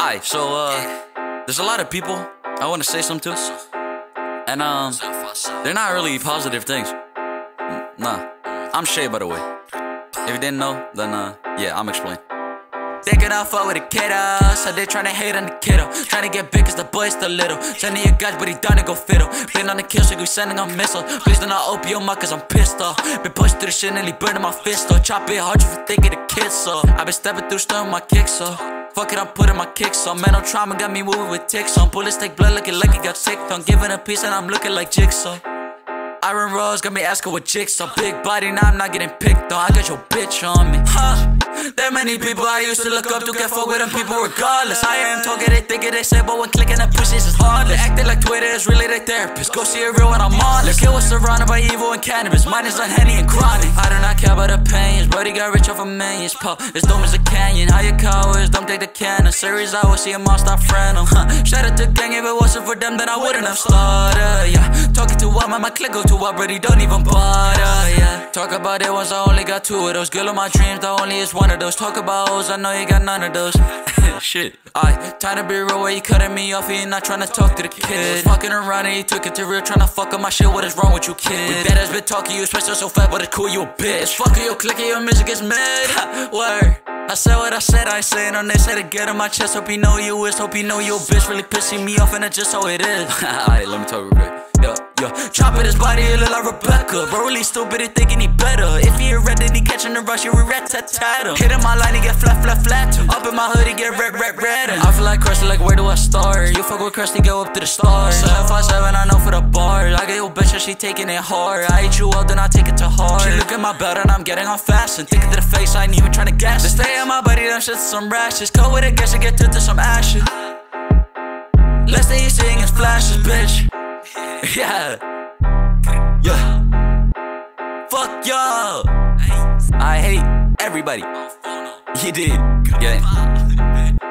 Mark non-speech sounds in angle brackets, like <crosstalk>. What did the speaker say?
Alright, so uh, there's a lot of people I want to say something to, and um, they're not really positive things. Nah, I'm Shai, by the way. If you didn't know, then uh, yeah, I'm explaining. Thinking I'll fuck with a kiddo. So they tryna hate on the kiddo. Tryna get big cause the boy still little. Sending your guys but he done to go fiddle. Been on the kill so we sending on missiles Please do not open your mouth cause I'm pissed off. Been pushed through the shit nearly burning my fist off. Chop it hard you for thinking the kids so I been stepping through storm my kicks off. Fuck it, I'm putting my kicks on. Mental trauma got me moving with ticks on. Bullets take blood looking like it got sick I'm giving a piece and I'm looking like jigsaw. Iron Rose got me asking what jigsaw. Big body, now I'm not getting picked on. I got your bitch on me. Huh there many people I used to look up to get fuck with them people regardless. I am talking, they thinking they say, but when clicking the pushes is heartless. Acting like Twitter is really their therapist. Go see it real when I'm honest Kid was surrounded by evil and cannabis. Mine is on Henny and chronic. I do not care about opinions Brody got rich off of millions. Pop, as dumb as a canyon. How you cowards, don't take the cannon Series I will see a monster friend huh. Shout out to gang if it wasn't for them then I wouldn't have started Yeah, talking to one, my click go to what Brody don't even bother Yeah, talk about it once I only got two of those. Girl of my dreams, the only is one one of those. Talk about hoes, I know you got none of those. <laughs> Shit. I time to be real where you cutting me off, you not trying to talk to the kid. Fucking around and you took it to real, trying to fuck up my shit. What is wrong with you, kid? We better been talking, you special so fat, but it's cool, you a bitch. Fucking your click, your music is mid. Word. I said what I said, I ain't saying on this. Said to get on my chest. Hope you know you is. Hope you know you a bitch. Really pissing me off, and that's just how it is. <laughs> Alright, let me talk real quick. Yo, yo, chopping his body, it look like Rebecca. Bro, really stupid and thinking he better. He a catching the rush, you rat tat tat in my line, he get flat, flat, flat. Up in my hood, he get red, red, red. I feel like Krusty, like where do I start? You fuck with Krusty, go up to the stars. 757, I know for the bar. I get your bitch, and she taking it hard. I hate you up, then I take it to heart. She look at my belt, and I'm getting on fast. And thinking to the face, I ain't even trying to guess. They stay on my body, them shit's some rashes. Go with it, guess I get to some ashes. Let's say you seeing his flashes, bitch. <laughs> Yeah. Yeah. Fuck y'all. I hate everybody. You did. Yeah.